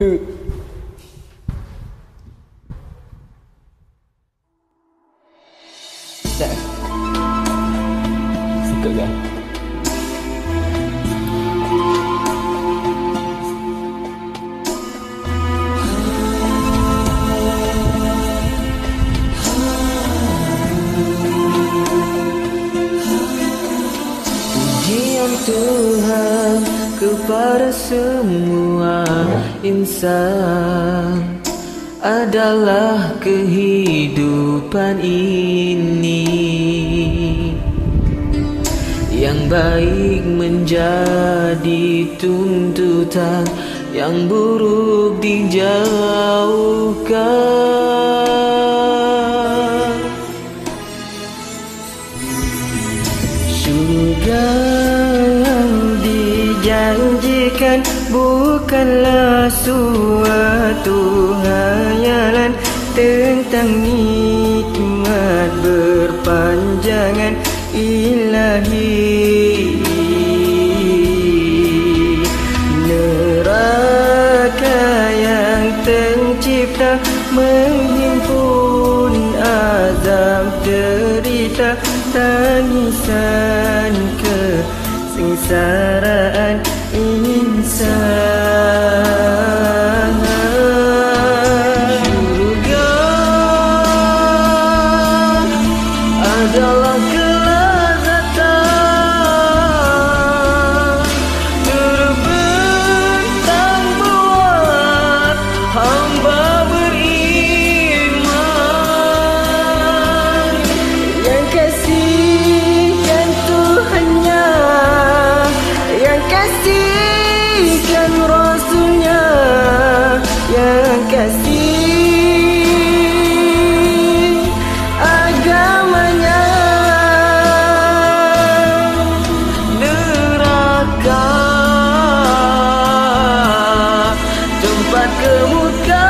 2 sẽ tự gần Pujian Tuhan kepada semua insan adalah kehidupan ini. Yang baik menjadi tuntutan yang buruk dijauhkan dijanjikan bukanlah suatu hayalan tentang nikmat berpanjangan ilahi. Neraka yang tercipta menghimpun azab derita tangisan kesengsaraan adalah kelazatan terbentang buat hamba tempat kemukaan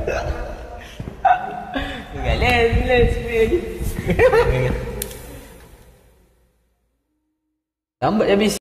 Enggak les, les. Lambat habis.